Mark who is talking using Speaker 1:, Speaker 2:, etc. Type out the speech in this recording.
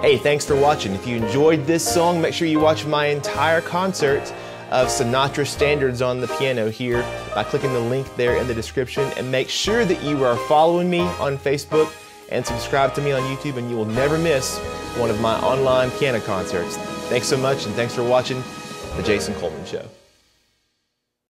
Speaker 1: Hey, thanks for watching. If you enjoyed this song, make sure you watch my entire concert of Sinatra standards on the piano here by clicking the link there in the description. And make sure that you are following me on Facebook and subscribe to me on YouTube, and you will never miss one of my online piano concerts. Thanks so much, and thanks for watching The Jason Coleman Show.